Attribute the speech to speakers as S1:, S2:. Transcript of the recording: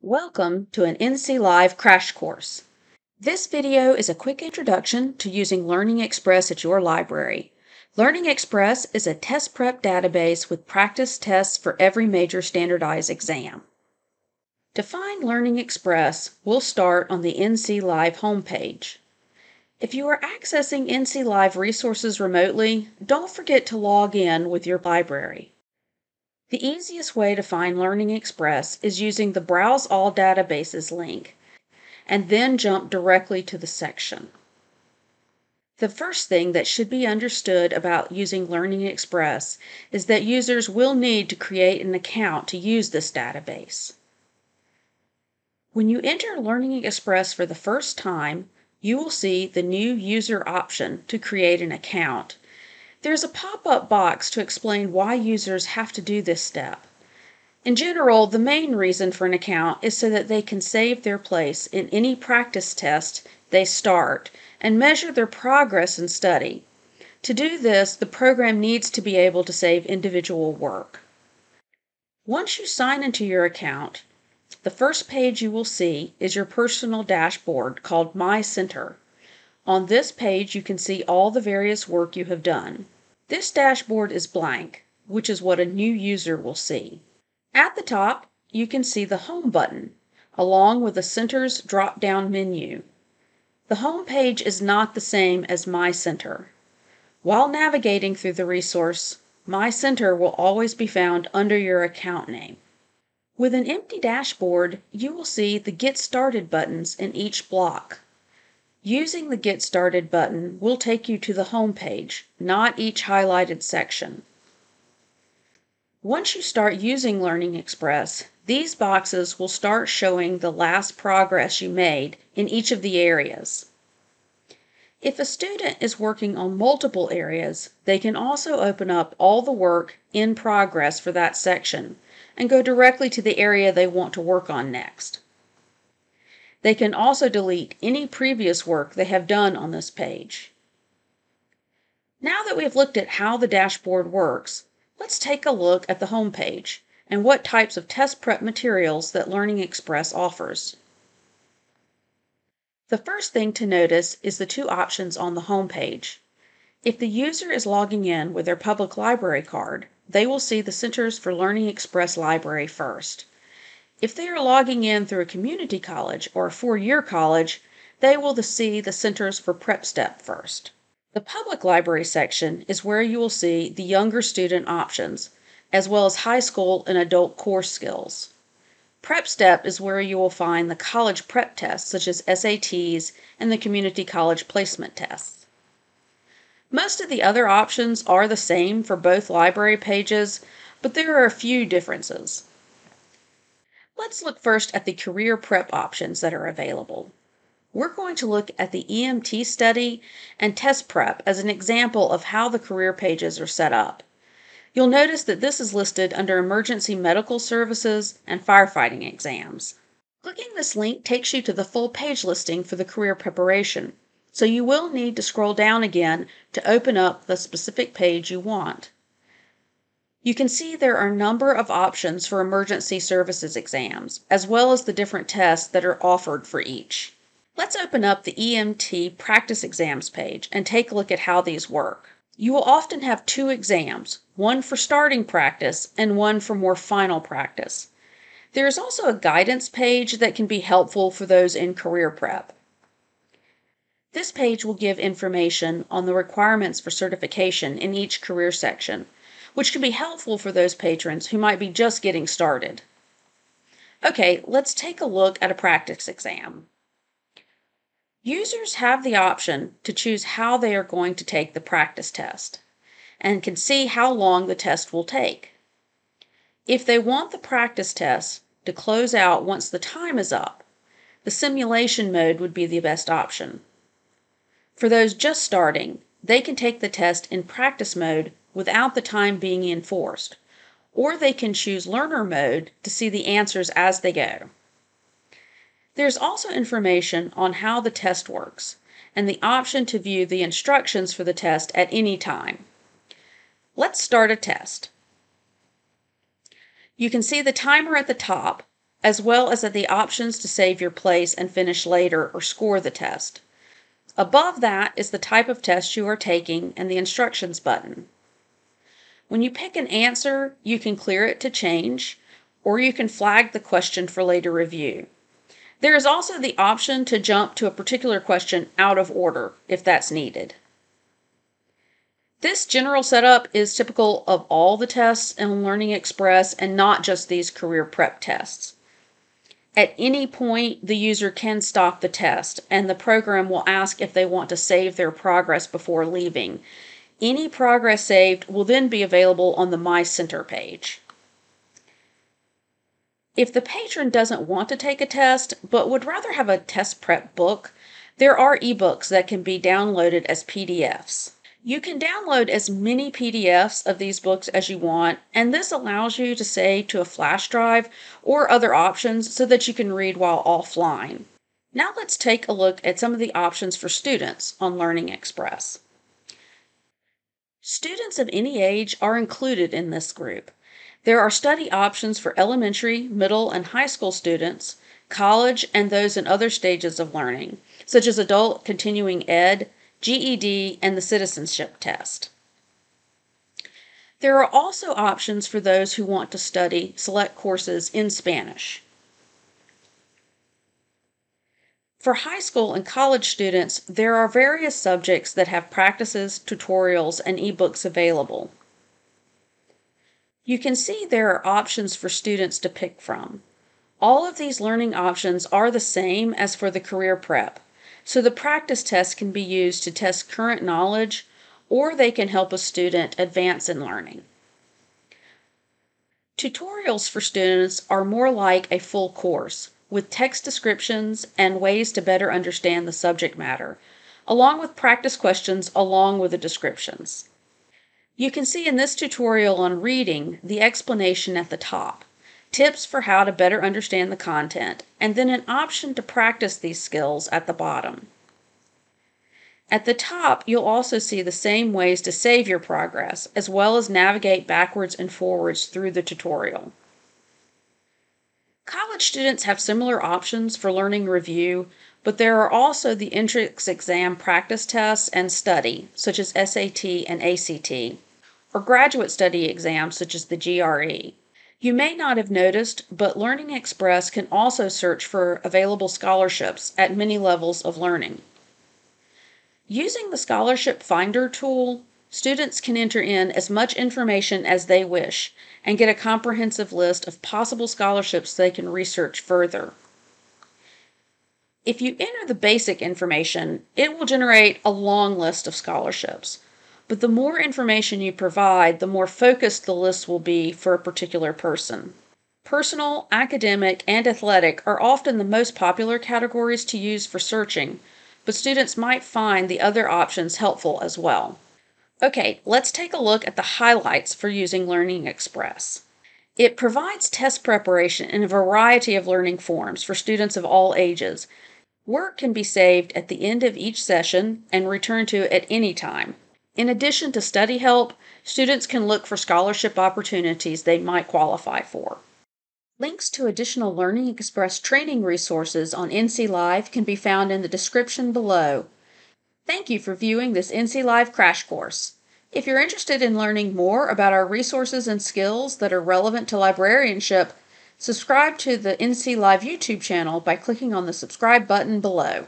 S1: Welcome to an NC Live crash course. This video is a quick introduction to using Learning Express at your library. Learning Express is a test prep database with practice tests for every major standardized exam. To find Learning Express, we'll start on the NC Live homepage. If you are accessing NC Live resources remotely, don't forget to log in with your library. The easiest way to find Learning Express is using the Browse All Databases link and then jump directly to the section. The first thing that should be understood about using Learning Express is that users will need to create an account to use this database. When you enter Learning Express for the first time, you will see the new user option to create an account there's a pop-up box to explain why users have to do this step. In general, the main reason for an account is so that they can save their place in any practice test they start and measure their progress in study. To do this, the program needs to be able to save individual work. Once you sign into your account, the first page you will see is your personal dashboard called My Center. On this page, you can see all the various work you have done. This dashboard is blank, which is what a new user will see. At the top, you can see the Home button, along with the Center's drop-down menu. The home page is not the same as My Center. While navigating through the resource, My Center will always be found under your account name. With an empty dashboard, you will see the Get Started buttons in each block. Using the Get Started button will take you to the home page, not each highlighted section. Once you start using Learning Express, these boxes will start showing the last progress you made in each of the areas. If a student is working on multiple areas, they can also open up all the work in progress for that section and go directly to the area they want to work on next. They can also delete any previous work they have done on this page. Now that we've looked at how the dashboard works, let's take a look at the home page and what types of test prep materials that Learning Express offers. The first thing to notice is the two options on the home page. If the user is logging in with their public library card, they will see the Centers for Learning Express library first. If they are logging in through a community college or a four-year college, they will see the Centers for Prep Step first. The public library section is where you will see the younger student options, as well as high school and adult core skills. Prep Step is where you will find the college prep tests such as SATs and the community college placement tests. Most of the other options are the same for both library pages, but there are a few differences. Let's look first at the career prep options that are available. We're going to look at the EMT study and test prep as an example of how the career pages are set up. You'll notice that this is listed under emergency medical services and firefighting exams. Clicking this link takes you to the full page listing for the career preparation, so you will need to scroll down again to open up the specific page you want. You can see there are a number of options for emergency services exams, as well as the different tests that are offered for each. Let's open up the EMT practice exams page and take a look at how these work. You will often have two exams, one for starting practice and one for more final practice. There is also a guidance page that can be helpful for those in career prep. This page will give information on the requirements for certification in each career section, which can be helpful for those patrons who might be just getting started. Okay, let's take a look at a practice exam. Users have the option to choose how they are going to take the practice test and can see how long the test will take. If they want the practice test to close out once the time is up, the simulation mode would be the best option. For those just starting, they can take the test in practice mode without the time being enforced, or they can choose learner mode to see the answers as they go. There's also information on how the test works and the option to view the instructions for the test at any time. Let's start a test. You can see the timer at the top as well as at the options to save your place and finish later or score the test. Above that is the type of test you are taking and the instructions button. When you pick an answer, you can clear it to change, or you can flag the question for later review. There is also the option to jump to a particular question out of order if that's needed. This general setup is typical of all the tests in Learning Express and not just these career prep tests. At any point, the user can stop the test, and the program will ask if they want to save their progress before leaving. Any progress saved will then be available on the My Center page. If the patron doesn't want to take a test but would rather have a test prep book, there are ebooks that can be downloaded as PDFs. You can download as many PDFs of these books as you want, and this allows you to save to a flash drive or other options so that you can read while offline. Now let's take a look at some of the options for students on Learning Express. Students of any age are included in this group. There are study options for elementary, middle, and high school students, college, and those in other stages of learning, such as adult continuing ed, GED, and the citizenship test. There are also options for those who want to study select courses in Spanish. For high school and college students, there are various subjects that have practices, tutorials, and ebooks available. You can see there are options for students to pick from. All of these learning options are the same as for the career prep, so the practice test can be used to test current knowledge or they can help a student advance in learning. Tutorials for students are more like a full course with text descriptions and ways to better understand the subject matter, along with practice questions along with the descriptions. You can see in this tutorial on reading the explanation at the top, tips for how to better understand the content, and then an option to practice these skills at the bottom. At the top, you'll also see the same ways to save your progress, as well as navigate backwards and forwards through the tutorial. College students have similar options for learning review, but there are also the entrance exam practice tests and study, such as SAT and ACT, or graduate study exams such as the GRE. You may not have noticed, but Learning Express can also search for available scholarships at many levels of learning. Using the Scholarship Finder tool, students can enter in as much information as they wish and get a comprehensive list of possible scholarships they can research further. If you enter the basic information, it will generate a long list of scholarships. But the more information you provide, the more focused the list will be for a particular person. Personal, academic, and athletic are often the most popular categories to use for searching, but students might find the other options helpful as well. Okay, let's take a look at the highlights for using Learning Express. It provides test preparation in a variety of learning forms for students of all ages. Work can be saved at the end of each session and returned to at any time. In addition to study help, students can look for scholarship opportunities they might qualify for. Links to additional Learning Express training resources on NC Live can be found in the description below. Thank you for viewing this NC Live crash course. If you're interested in learning more about our resources and skills that are relevant to librarianship, subscribe to the NC Live YouTube channel by clicking on the subscribe button below.